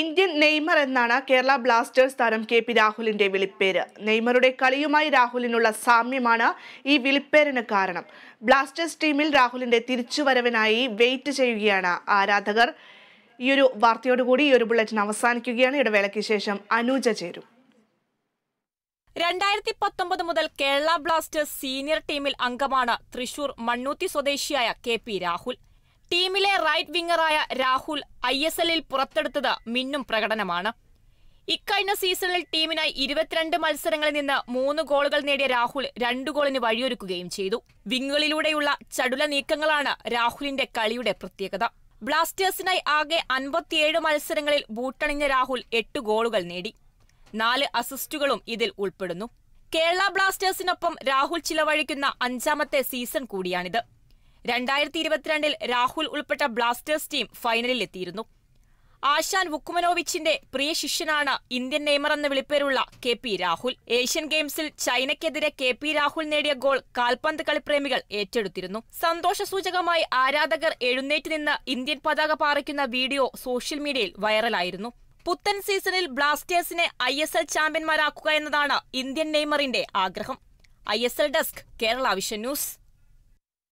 Indian Neymar എന്നാണ് Kerala Blasters താരം K P രാഹുലിന്റെ വിളിപ്പേര്. നെയ്മറുടെ കളിയുമായി രാഹുലിനുള്ള സാമ്യമാണ് ഈ വിളിപ്പേരിന് കാരണം. ബ്ലാസ്റ്റേഴ്സ് ടീമിൽ രാഹുലിന്റെ തിരിച്ചുവരവിനായി വെയിറ്റ് ചെയ്യുകയാണ് ആരാധകർ. ഈ ഒരു വാർത്തയോടുകൂടി ഈ ഒരു ബുള്ളറ്റിൻ അവസാനിക്കുകയാണ്. ഇടവേളയ്ക്ക് ശേഷം അനൂജ ചേരും. രണ്ടായിരത്തി പത്തൊമ്പത് മുതൽ കേരള ബ്ലാസ്റ്റേഴ്സ് സീനിയർ ടീമിൽ അംഗമാണ് തൃശൂർ മണ്ണൂത്തി സ്വദേശിയായ കെ പി രാഹുൽ. ടീമിലെ റൈറ്റ് വിംഗറായ രാഹുൽ ഐ എസ് എല്ലിൽ പുറത്തെടുത്തത് മിന്നും പ്രകടനമാണ്. ഇക്കഴിഞ്ഞ സീസണിൽ ടീമിനായി ഇരുപത്തിരണ്ട് മത്സരങ്ങളിൽ നിന്ന് മൂന്ന് ഗോളുകൾ നേടിയ രാഹുൽ രണ്ട് ഗോളിന് വഴിയൊരുക്കുകയും ചെയ്തു. വിങ്ങുകളിലൂടെയുള്ള ചടുല നീക്കങ്ങളാണ് രാഹുലിന്റെ കളിയുടെ പ്രത്യേകത. ബ്ലാസ്റ്റേഴ്സിനായി ആകെ അൻപത്തിയേഴ് മത്സരങ്ങളിൽ ബൂട്ടണിഞ്ഞ രാഹുൽ എട്ട് ഗോളുകൾ നേടി. നാല് അസിസ്റ്റുകളും ഇതിൽ ഉൾപ്പെടുന്നു. കേരള ബ്ലാസ്റ്റേഴ്സിനൊപ്പം രാഹുൽ ചിലവഴിക്കുന്ന അഞ്ചാമത്തെ സീസൺ കൂടിയാണിത്. രണ്ടായിരത്തി ഇരുപത്തിരണ്ടിൽ രാഹുൽ ഉൾപ്പെട്ട ബ്ലാസ്റ്റേഴ്സ് ടീം ഫൈനലിൽ എത്തിയിരുന്നു. ആശാൻ വുക്കുമനോവിച്ചിന്റെ പ്രിയ ശിഷ്യനാണ് ഇന്ത്യൻ നെയ്മർ എന്ന വിളിപ്പേരുള്ള കെ പി രാഹുൽ. ഏഷ്യൻ ഗെയിംസിൽ ചൈനയ്ക്കെതിരെ കെ പി രാഹുൽ നേടിയ ഗോൾ കാൽപന്ത് കളിപ്രേമികൾ ഏറ്റെടുത്തിരുന്നു. സന്തോഷ സൂചകമായി ആരാധകർ എഴുന്നേറ്റ് നിന്ന് ഇന്ത്യൻ പതാക പാറിക്കുന്ന വീഡിയോ സോഷ്യൽ മീഡിയയിൽ വൈറലായിരുന്നു. പുത്തൻ സീസണിൽ ബ്ലാസ്റ്റേഴ്സിനെ ഐ എസ് എൽ ചാമ്പ്യന്മാരാക്കുക എന്നതാണ് ഇന്ത്യൻ നെയ്മറിന്റെ ആഗ്രഹം. I S L desk Kerala vision news.